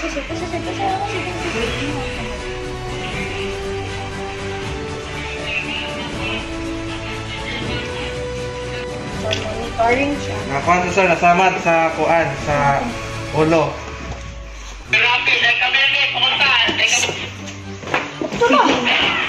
sí, eso sí, eso sí. Monitoring siya. Nakuha to sir, nasamad sa kuan, sa ulo. Ito na. First, first floor sa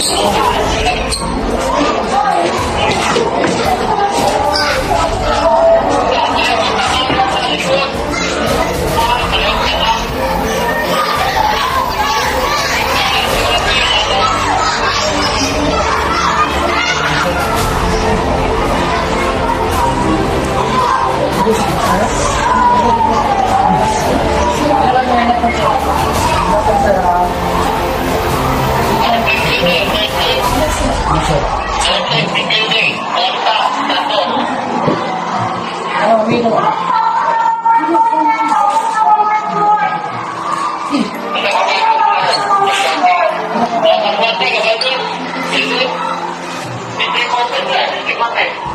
少年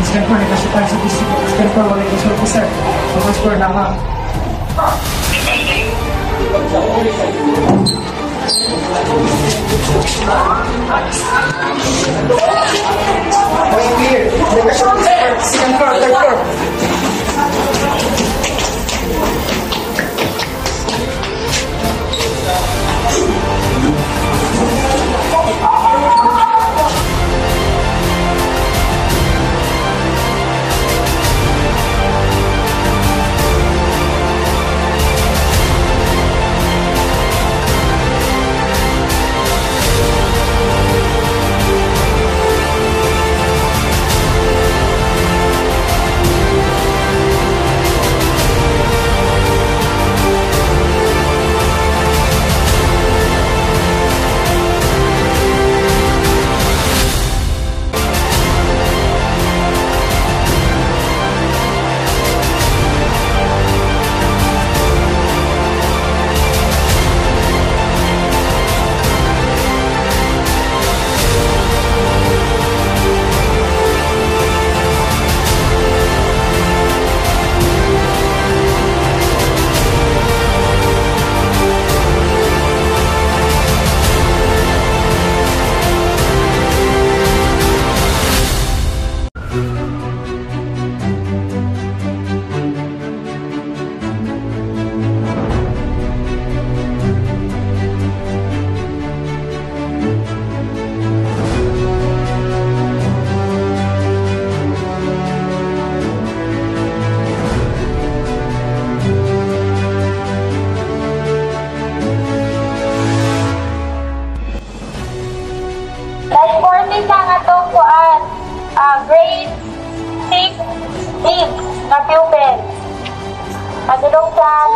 Następuje nasze państwo wyścigu, następuje jakieś opisek, to nas pojechała. na ma. Wait here, you're going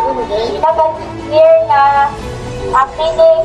Sa pinaka-year na academic